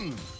Hmm.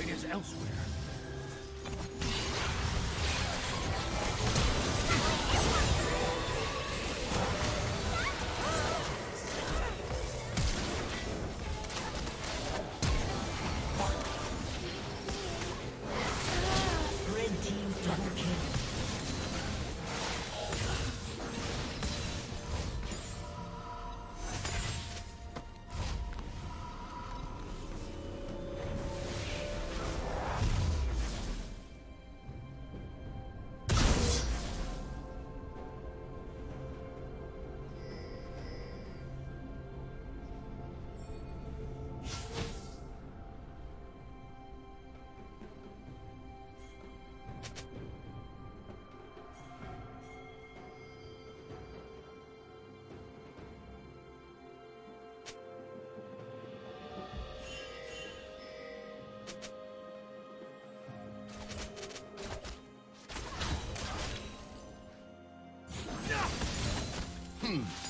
Fight is elsewhere. Hmm.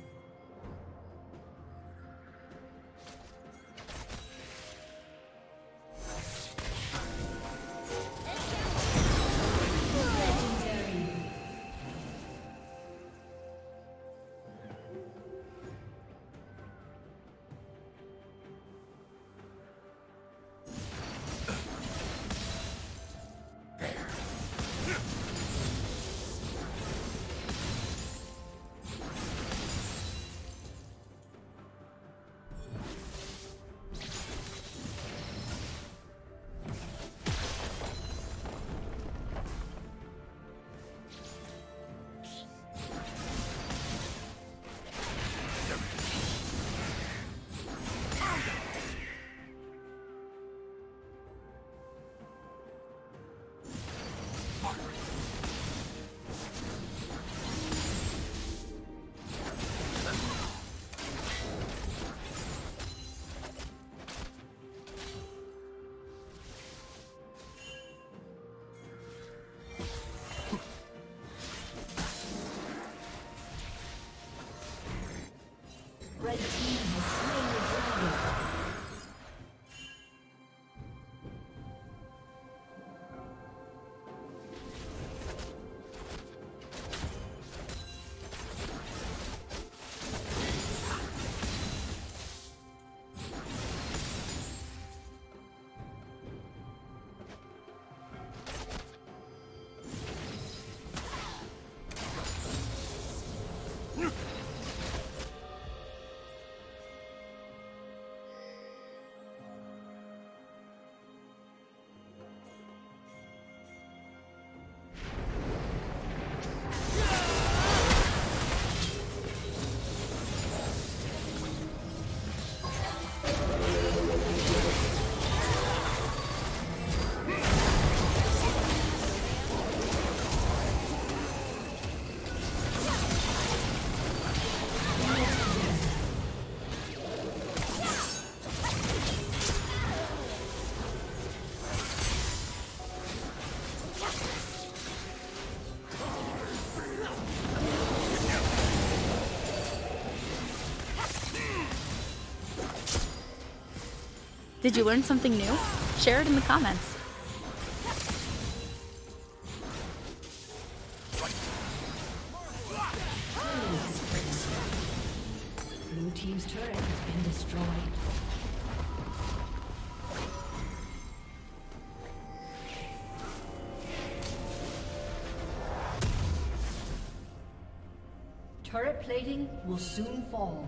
Red team Did you learn something new? Share it in the comments. Blue team's turret has been destroyed. Turret plating will soon fall.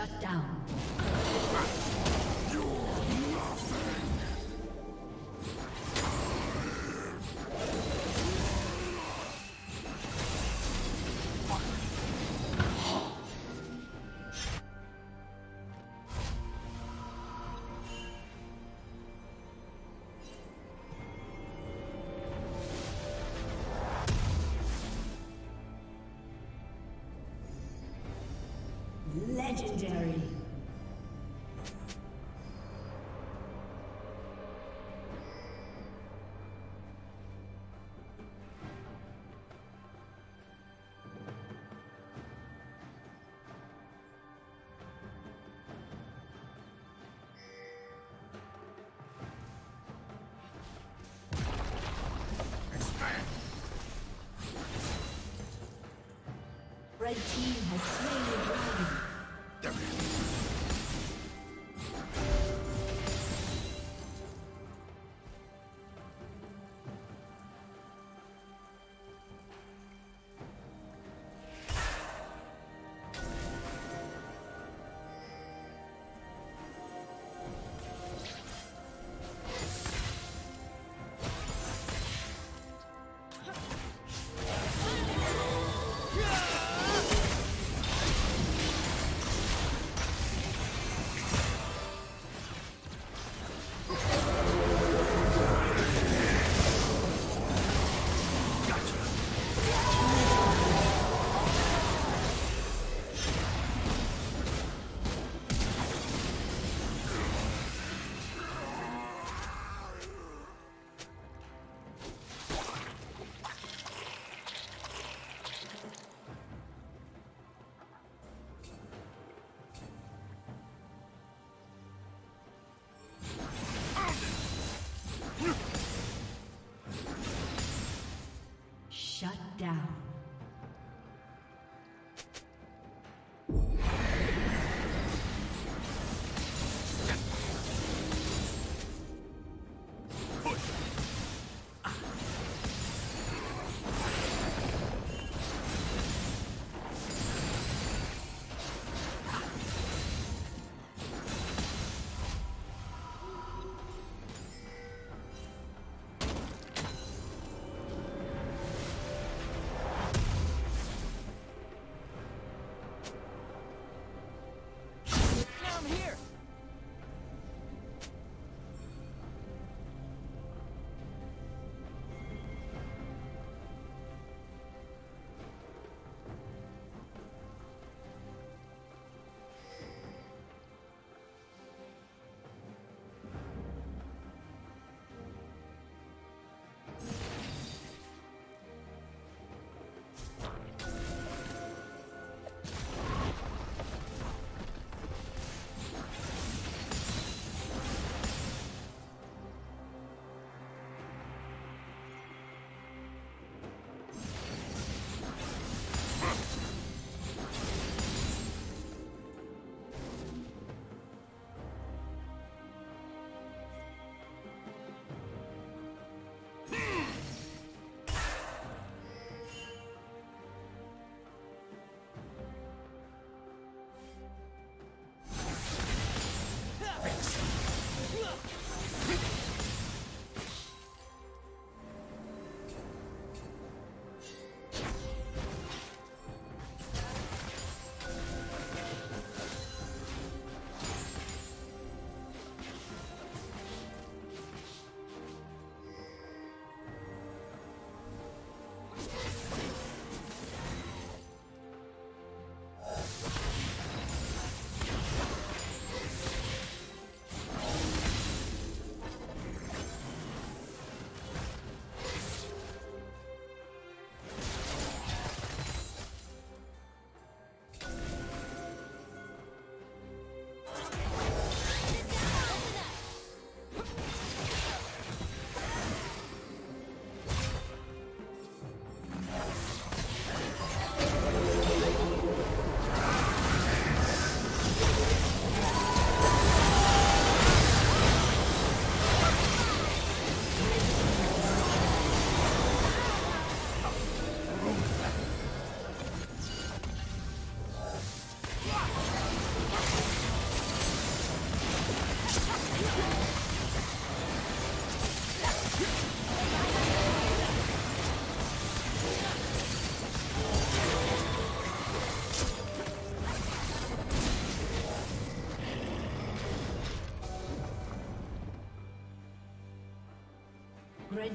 Shut down. Legendary. Red team has slain the.